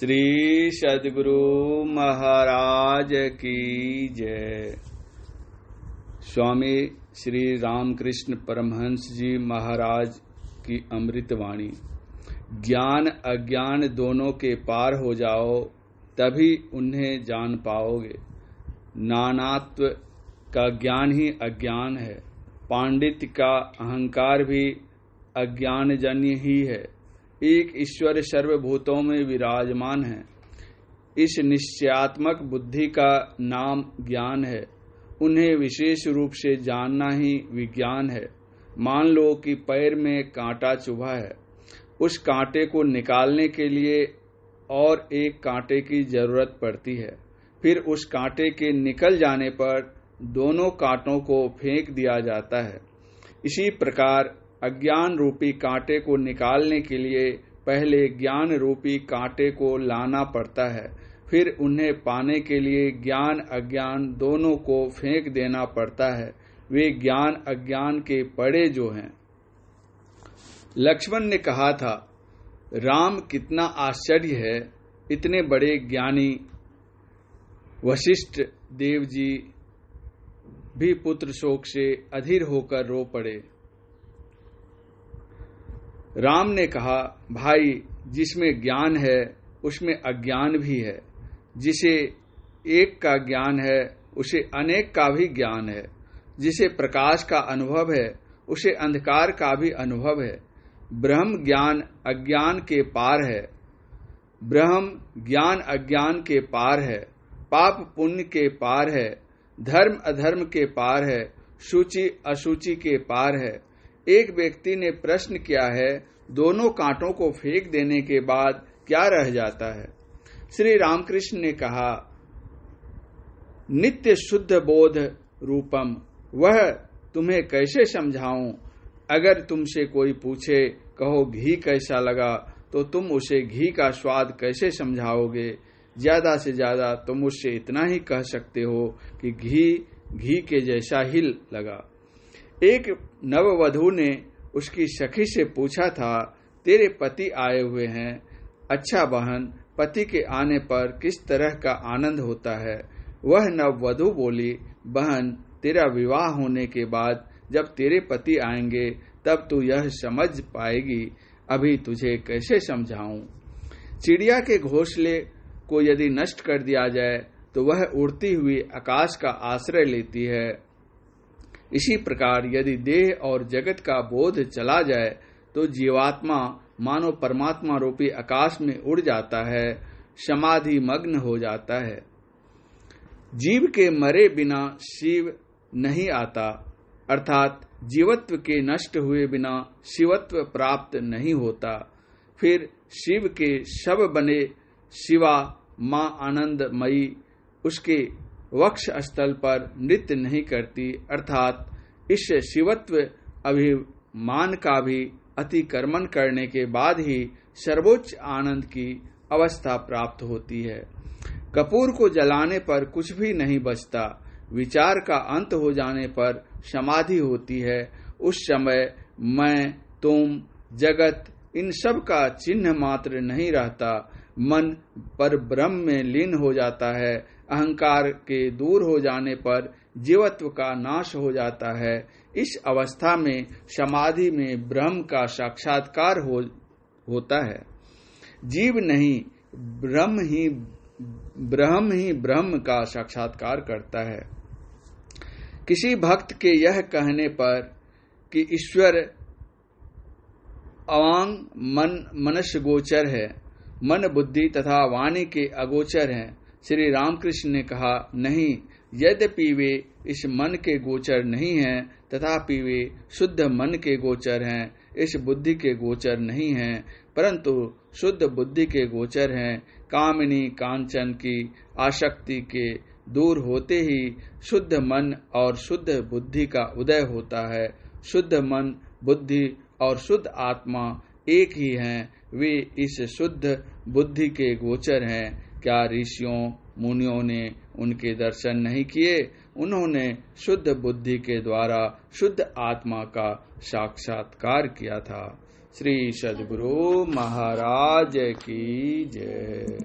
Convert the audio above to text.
श्री सदगुरु महाराज की जय। स्वामी श्री रामकृष्ण परमहंस जी महाराज की अमृतवाणी ज्ञान अज्ञान दोनों के पार हो जाओ, तभी उन्हें जान पाओगे। नानात्व का ज्ञान ही अज्ञान है। पांडित्य का अहंकार भी अज्ञानजन्य ही है। एक ईश्वर सर्वभूतों में विराजमान है। इस निश्चयात्मक बुद्धि का नाम ज्ञान है। उन्हें विशेष रूप से जानना ही विज्ञान है। मान लो कि पैर में कांटा चुभा है। उस कांटे को निकालने के लिए और एक कांटे की ज़रूरत पड़ती है। फिर उस कांटे के निकल जाने पर दोनों कांटों को फेंक दिया जाता है। इसी प्रकार अज्ञान रूपी कांटे को निकालने के लिए पहले ज्ञान रूपी कांटे को लाना पड़ता है, फिर उन्हें पाने के लिए ज्ञान अज्ञान दोनों को फेंक देना पड़ता है। वे ज्ञान अज्ञान के पड़े जो हैं। लक्ष्मण ने कहा था, राम कितना आश्चर्य है, इतने बड़े ज्ञानी, वशिष्ठ देव जी भी पुत्र शोक से अधीर होकर रो पड़े। राम ने कहा, भाई, जिसमें ज्ञान है, उसमें अज्ञान भी है। जिसे एक का ज्ञान है, उसे अनेक का भी ज्ञान है। जिसे प्रकाश का अनुभव है, उसे अंधकार का भी अनुभव है। ब्रह्म ज्ञान अज्ञान के पार है। ब्रह्म ज्ञान अज्ञान के पार है। पाप पुण्य के पार है। धर्म अधर्म के पार है। सूची असूचि के पार है। एक व्यक्ति ने प्रश्न किया है, दोनों कांटों को फेंक देने के बाद क्या रह जाता है? श्री रामकृष्ण ने कहा, नित्य शुद्ध बोध रूपम, वह तुम्हें कैसे समझाऊं? अगर तुमसे कोई पूछे, कहो, घी कैसा लगा तो तुम उसे घी का स्वाद कैसे समझाओगे? ज़्यादा से ज़्यादा तुम उससे इतना ही कह सकते हो कि घी घी के जैसा ही लगा। एक नववधु ने उसकी सखी से पूछा था, तेरे पति आए हुए हैं? अच्छा बहन, पति के आने पर किस तरह का आनंद होता है? वह नववधु बोली, बहन, तेरा विवाह होने के बाद जब तेरे पति आएँगे, तब तू यह समझ पाएगी। अभी तुझे कैसे समझाऊं? चिड़िया के घोंसले को यदि नष्ट कर दिया जाए तो वह उड़ती हुई आकाश का आश्रय लेती है। इसी प्रकार यदि देह और जगत का बोध चला जाए तो जीवात्मा मानो परमात्मा रूपी आकाश में उड़ जाता है, समाधि मग्न हो जाता है। जीव के मरे बिना शिव नहीं आता, अर्थात जीवत्व के नष्ट हुए बिना शिवत्व प्राप्त नहीं होता। फिर शिव के शव बने शिवा माँ आनंदमयी, उसके वक्ष स्थल पर नृत्य नहीं करती, अर्थात इस शिवत्व अभिमान का भी अतिक्रमण करने के बाद ही सर्वोच्च आनंद की अवस्था प्राप्त होती है। कपूर को जलाने पर कुछ भी नहीं बचता। विचार का अंत हो जाने पर समाधि होती है। उस समय मैं, तुम, जगत, इन सब का चिन्ह मात्र नहीं रहता। मन पर ब्रह्म में लीन हो जाता है। अहंकार के दूर हो जाने पर जीवत्व का नाश हो जाता है। इस अवस्था में, समाधि में ब्रह्म का साक्षात्कार हो, होता है। जीव नहीं, ब्रह्म ही ब्रह्म ही ब्रह्म का साक्षात्कार करता है। किसी भक्त के यह कहने पर कि ईश्वर अवांग मन मनुष्य गोचर है, मन बुद्धि तथा वाणी के अगोचर हैं। श्री रामकृष्ण ने कहा, नहीं, यद्यपि वे इस मन के गोचर नहीं हैं, तथापि वे शुद्ध मन के गोचर हैं, इस बुद्धि के गोचर नहीं हैं, परंतु शुद्ध बुद्धि के गोचर हैं, कामिनी कांचन की आसक्ति के दूर होते ही शुद्ध मन और शुद्ध बुद्धि का उदय होता है। शुद्ध मन, बुद्धि और शुद्ध आत्मा एक ही हैं, वे इस शुद्ध बुद्धि के गोचर हैं। क्या ऋषियों, मुनियों ने उनके दर्शन नहीं किए? उन्होंने शुद्ध बुद्धि के द्वारा शुद्ध आत्मा का साक्षात्कार किया था। श्री सदगुरु महाराज की जय।